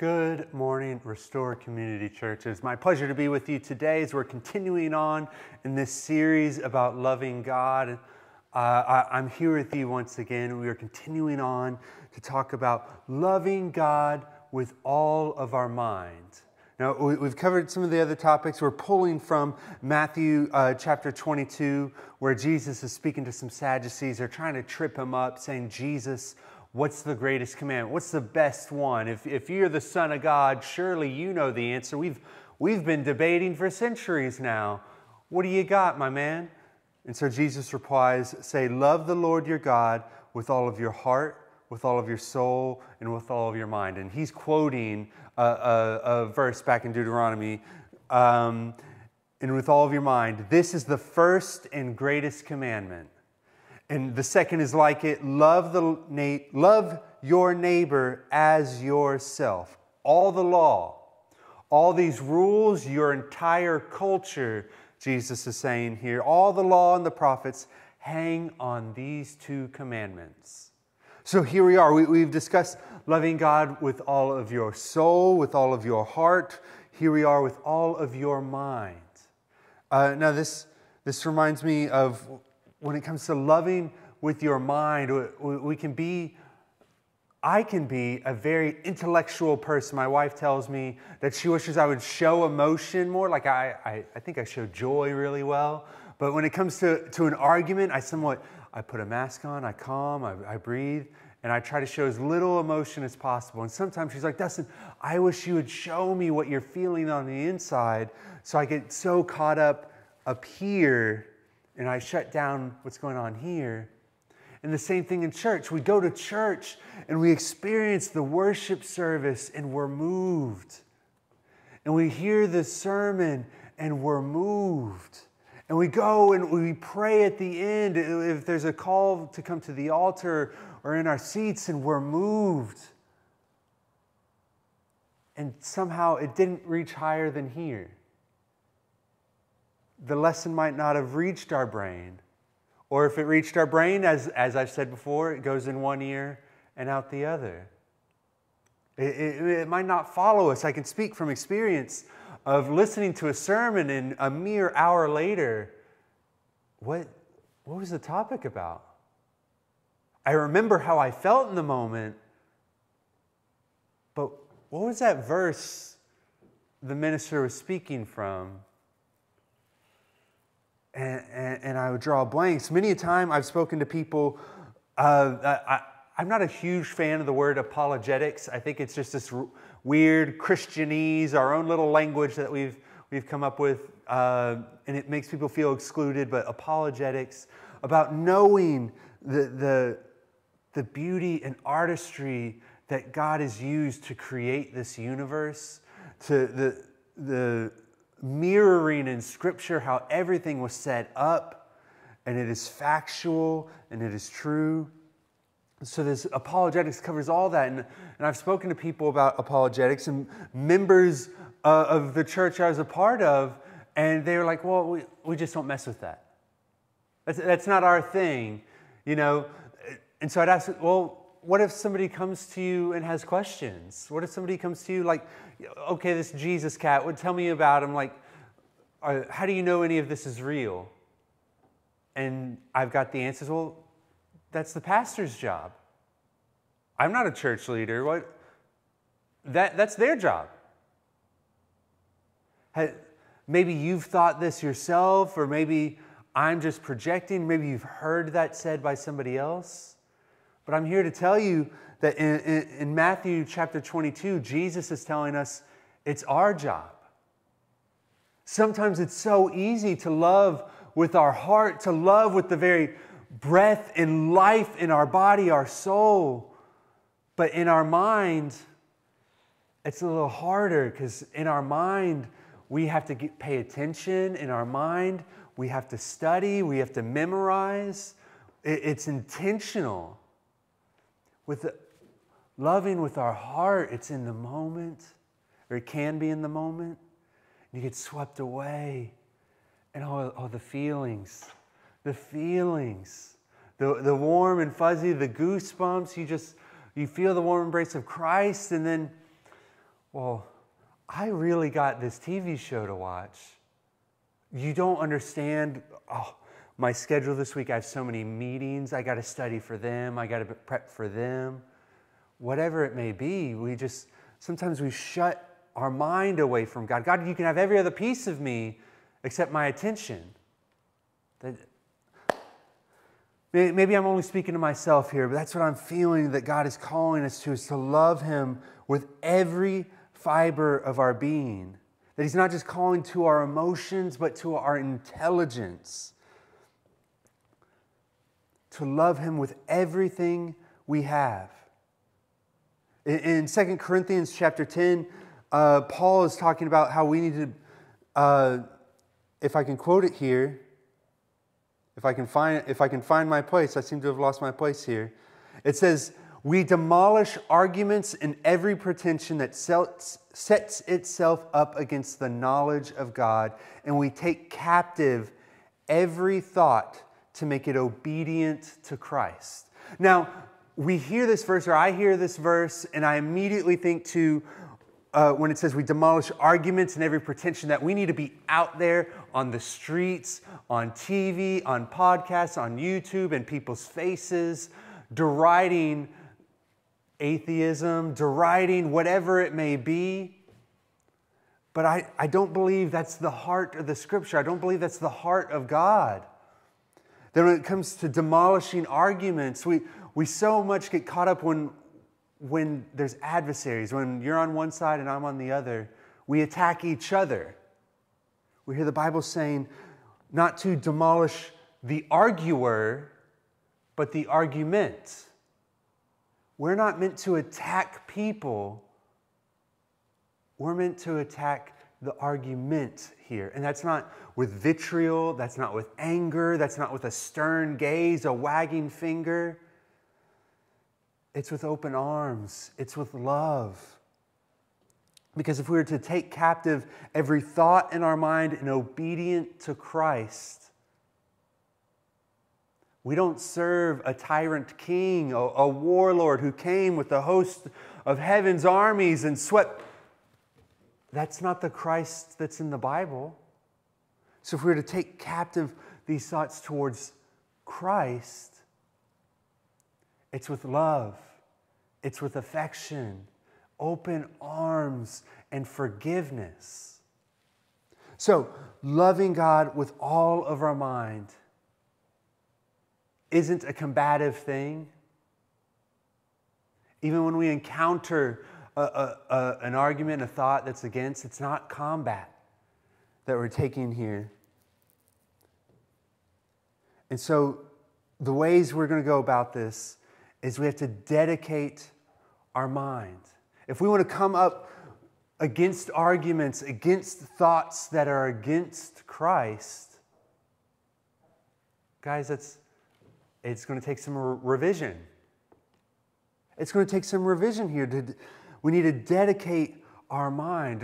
Good morning, Restore Community Church. It's my pleasure to be with you today as we're continuing on in this series about loving God. Uh, I, am here with you once again. We are continuing on to talk about loving God with all of our mind. Now, we've covered some of the other topics. We're pulling from Matthew uh, chapter 22, where Jesus is speaking to some Sadducees. They're trying to trip him up, saying, Jesus, what's the greatest commandment? What's the best one? If, if you're the Son of God, surely you know the answer. We've, we've been debating for centuries now. What do you got, my man? And so Jesus replies, Say, Love the Lord your God with all of your heart with all of your soul and with all of your mind. And he's quoting a, a, a verse back in Deuteronomy. Um, and with all of your mind, this is the first and greatest commandment. And the second is like it love, the, love your neighbor as yourself. All the law, all these rules, your entire culture, Jesus is saying here, all the law and the prophets hang on these two commandments. So here we are. We, have discussed loving God with all of your soul, with all of your heart. Here we are with all of your mind. Uh, now, this, this reminds me of when it comes to loving with your mind, we, can be, I can be a very intellectual person. My wife tells me that she wishes I would show emotion more. Like I, I, I think I show joy really well. But when it comes to, to an argument, I somewhat I put a mask on, I calm, I, I breathe, and I try to show as little emotion as possible. And sometimes she's like, Dustin, I wish you would show me what you're feeling on the inside so I get so caught up up here and I shut down what's going on here. And the same thing in church. We go to church and we experience the worship service and we're moved. And we hear the sermon and we're moved. And we go and we pray at the end if there's a call to come to the altar or in our seats and we're moved. And somehow it didn't reach higher than here. The lesson might not have reached our brain. Or if it reached our brain, as, as I've said before, it goes in one ear and out the other. It, it, it might not follow us. I can speak from experience of listening to a sermon and a mere hour later, what, what was the topic about? I remember how I felt in the moment, but what was that verse the minister was speaking from? And, and, and I would draw blanks. Many a time I've spoken to people, uh, I, I'm not a huge fan of the word apologetics. I think it's just this weird Christianese, our own little language that we've, we've come up with, uh, and it makes people feel excluded, but apologetics, about knowing the, the, the beauty and artistry that God has used to create this universe, to the, the mirroring in Scripture how everything was set up, and it is factual and it is true. So this apologetics covers all that and, and i've spoken to people about apologetics and members uh, of the church i was a part of and they were like well we, we just don't mess with that. That's, that's not our thing you know? And so i'd ask well what if somebody comes to you and has questions what if somebody comes to you like okay this jesus cat would tell me about him like uh, how do you know any of this is real and i've got the answers well that's the pastor's job. I'm not a church leader. What? That, that's their job. Maybe you've thought this yourself, or maybe I'm just projecting. Maybe you've heard that said by somebody else. But I'm here to tell you that in, in, in Matthew chapter 22, Jesus is telling us it's our job. Sometimes it's so easy to love with our heart, to love with the very breath and life in our body, our soul. But in our mind, it's a little harder because in our mind, we have to get, pay attention. In our mind, we have to study, we have to memorize. It, it's intentional. With the, loving with our heart, it's in the moment, or it can be in the moment. You get swept away, and all, all the feelings the feelings, the, the warm and fuzzy, the goosebumps. You just, you feel the warm embrace of Christ, and then well, I really got this TV show to watch. You don't understand. Oh, my schedule this week, I have so many meetings. I got to study for them. I got to prep for them. Whatever it may be, we just sometimes we shut our mind away from God. God, you can have every other piece of me except my attention. That, Maybe I'm only speaking to myself here, but that's what I'm feeling that God is calling us to is to love Him with every fiber of our being. That He's not just calling to our emotions, but to our intelligence. To love Him with everything we have. In 2 Corinthians chapter 10, uh, Paul is talking about how we need to, uh, if I can quote it here, if I can find if I can find my place, I seem to have lost my place here. It says, "We demolish arguments and every pretension that sets itself up against the knowledge of God, and we take captive every thought to make it obedient to Christ." Now, we hear this verse, or I hear this verse, and I immediately think to uh, when it says we demolish arguments and every pretension that we need to be out there on the streets, on TV, on podcasts, on YouTube, in people's faces, deriding atheism, deriding whatever it may be. But I, I don't believe that's the heart of the scripture. I don't believe that's the heart of God. Then when it comes to demolishing arguments, we, we so much get caught up when when there's adversaries, when you're on one side and I'm on the other, we attack each other. We hear the Bible saying not to demolish the arguer, but the argument. We're not meant to attack people, we're meant to attack the argument here. And that's not with vitriol, that's not with anger, that's not with a stern gaze, a wagging finger. It's with open arms, it's with love. Because if we were to take captive every thought in our mind and obedient to Christ, we don't serve a tyrant king, a, a warlord who came with a host of heaven's armies and swept. That's not the Christ that's in the Bible. So if we were to take captive these thoughts towards Christ, it's with love, it's with affection, open arms, and forgiveness. So, loving God with all of our mind isn't a combative thing. Even when we encounter a, a, a, an argument, a thought that's against, it's not combat that we're taking here. And so, the ways we're going to go about this is we have to dedicate our mind. If we want to come up against arguments, against thoughts that are against Christ, guys, it's, it's going to take some re- revision. It's going to take some revision here. To, we need to dedicate our mind.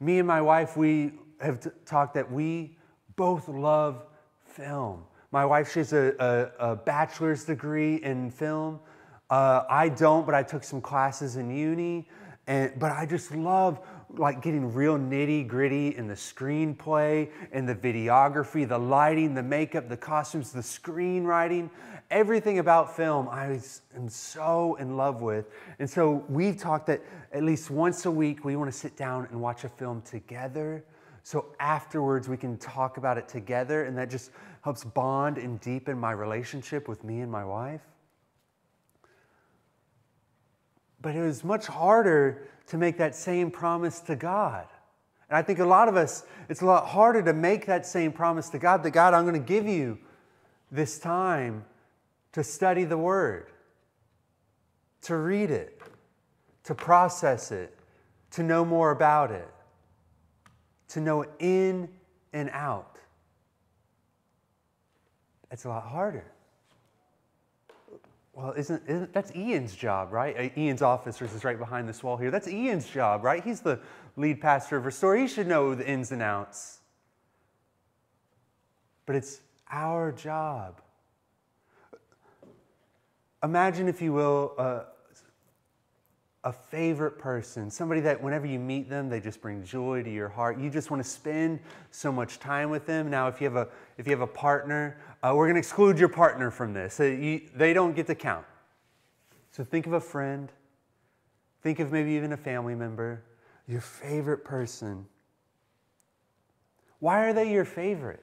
Me and my wife, we have t- talked that we both love film. My wife, she has a, a, a bachelor's degree in film. Uh, I don't, but I took some classes in uni. And, but I just love like getting real nitty gritty in the screenplay and the videography, the lighting, the makeup, the costumes, the screenwriting, everything about film I am so in love with. And so we've talked that at least once a week we want to sit down and watch a film together. So afterwards we can talk about it together, and that just helps bond and deepen my relationship with me and my wife. But it was much harder to make that same promise to God. And I think a lot of us, it's a lot harder to make that same promise to God that God, I'm going to give you this time to study the Word, to read it, to process it, to know more about it, to know in and out. It's a lot harder. Well, isn't, isn't that's Ian's job, right? Uh, Ian's office is right behind this wall here. That's Ian's job, right? He's the lead pastor of Restore. He should know the ins and outs. But it's our job. Imagine, if you will, uh, a favorite person, somebody that whenever you meet them, they just bring joy to your heart. You just want to spend so much time with them. Now, if you have a if you have a partner, uh, we're going to exclude your partner from this. So you, they don't get to count. So think of a friend. Think of maybe even a family member, your favorite person. Why are they your favorite?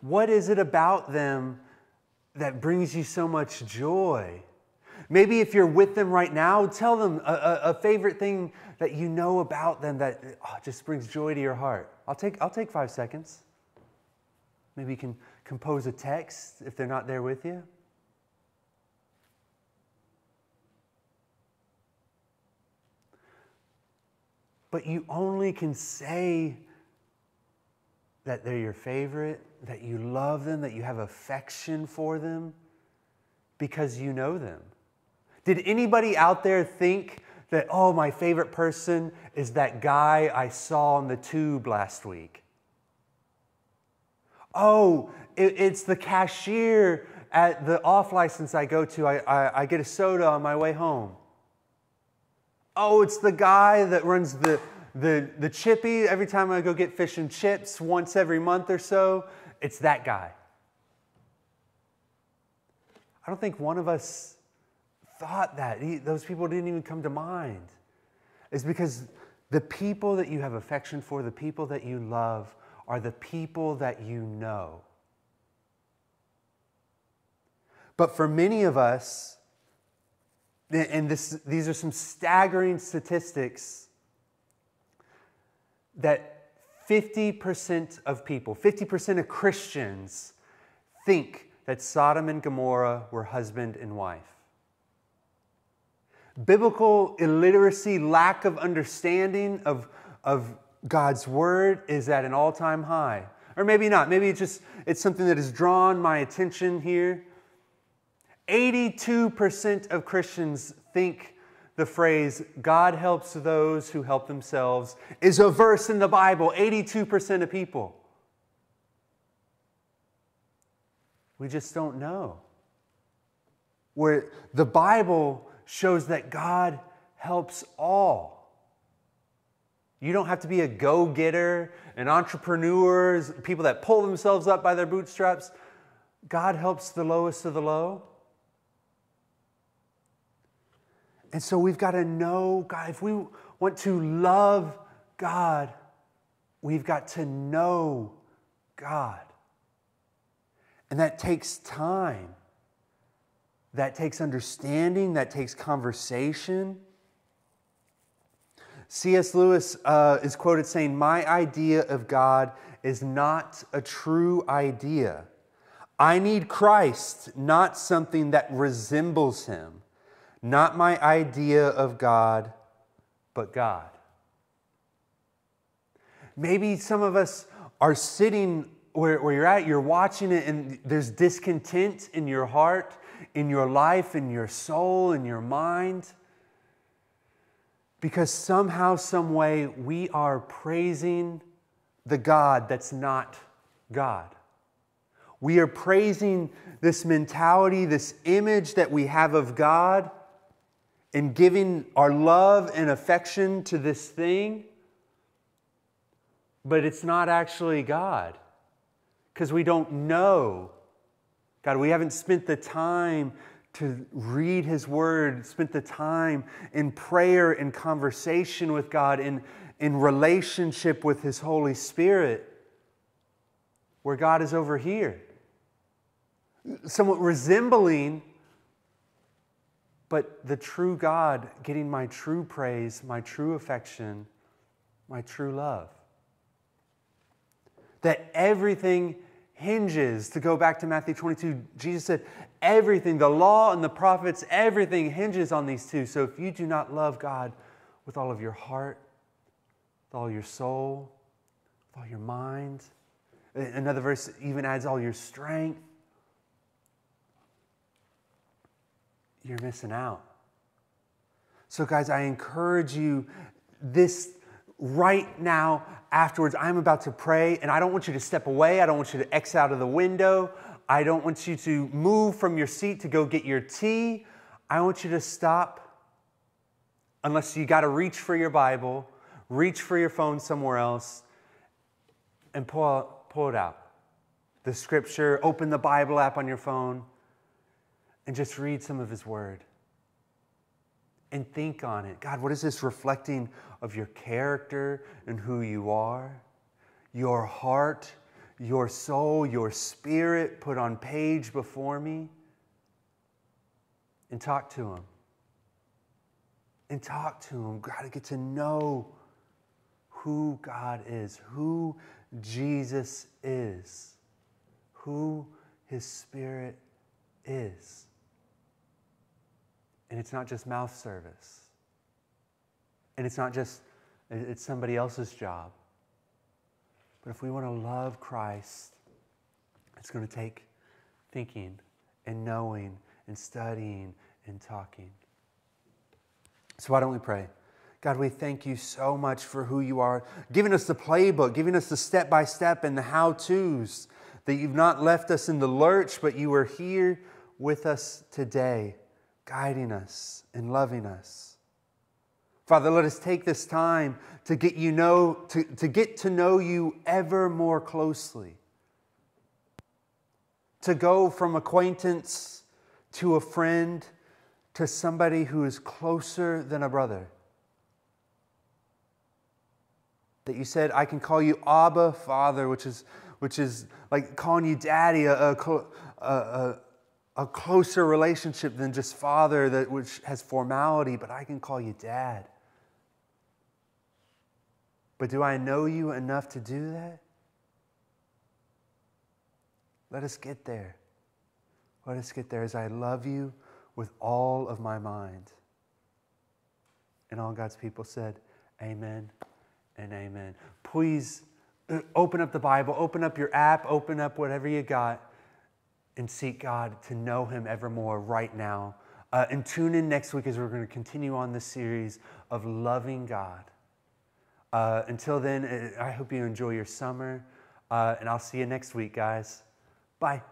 What is it about them that brings you so much joy? Maybe if you're with them right now, tell them a, a, a favorite thing that you know about them that oh, just brings joy to your heart. I'll take, I'll take five seconds. Maybe you can compose a text if they're not there with you. But you only can say that they're your favorite, that you love them, that you have affection for them because you know them. Did anybody out there think that, oh, my favorite person is that guy I saw on the tube last week? Oh, it, it's the cashier at the off license I go to. I, I, I get a soda on my way home. Oh, it's the guy that runs the, the, the chippy every time I go get fish and chips once every month or so. It's that guy. I don't think one of us thought that. He, those people didn't even come to mind. It's because the people that you have affection for, the people that you love, are the people that you know. But for many of us, and this, these are some staggering statistics that 50% of people, 50% of Christians, think that Sodom and Gomorrah were husband and wife. Biblical illiteracy, lack of understanding of, of God's word is at an all-time high. Or maybe not. Maybe it's just it's something that has drawn my attention here. 82% of Christians think the phrase God helps those who help themselves is a verse in the Bible. 82% of people. We just don't know. Where the Bible shows that God helps all. You don't have to be a go getter, an entrepreneur, people that pull themselves up by their bootstraps. God helps the lowest of the low. And so we've got to know God. If we want to love God, we've got to know God. And that takes time. That takes understanding, that takes conversation. C.S. Lewis uh, is quoted saying, My idea of God is not a true idea. I need Christ, not something that resembles him. Not my idea of God, but God. Maybe some of us are sitting where, where you're at, you're watching it, and there's discontent in your heart in your life, in your soul, in your mind. Because somehow, some way, we are praising the God that's not God. We are praising this mentality, this image that we have of God, and giving our love and affection to this thing, but it's not actually God because we don't know God, we haven't spent the time to read His Word, spent the time in prayer and conversation with God, in, in relationship with His Holy Spirit, where God is over here. Somewhat resembling, but the true God getting my true praise, my true affection, my true love. That everything hinges, to go back to Matthew 22, Jesus said, everything, the law and the prophets, everything hinges on these two. So if you do not love God with all of your heart, with all your soul, with all your mind, another verse even adds all your strength, you're missing out. So, guys, I encourage you this right now afterwards, I'm about to pray, and I don't want you to step away. I don't want you to X out of the window. I don't want you to move from your seat to go get your tea. I want you to stop unless you got to reach for your Bible, reach for your phone somewhere else, and pull, pull it out. The scripture, open the Bible app on your phone, and just read some of His Word. And think on it. God, what is this reflecting of your character and who you are? Your heart, your soul, your spirit put on page before me? And talk to Him and talk to Him. Got to get to know who God is, who Jesus is, who His Spirit is. And it's not just mouth service. And it's not just, it's somebody else's job. But if we want to love Christ, it's going to take thinking and knowing and studying and talking. So, why don't we pray? God, we thank you so much for who you are, giving us the playbook, giving us the step by step and the how to's, that you've not left us in the lurch, but you are here with us today, guiding us and loving us. Father, let us take this time to get you know to, to get to know you ever more closely. To go from acquaintance to a friend to somebody who is closer than a brother. That you said, I can call you Abba, Father, which is, which is like calling you daddy, a, a, a, a closer relationship than just father, that, which has formality, but I can call you dad. But do I know you enough to do that? Let us get there. Let us get there as I love you with all of my mind. And all God's people said, Amen and amen. Please uh, open up the Bible, open up your app, open up whatever you got, and seek God to know Him evermore right now. Uh, and tune in next week as we're going to continue on this series of loving God. Uh, until then, I hope you enjoy your summer, uh, and I'll see you next week, guys. Bye.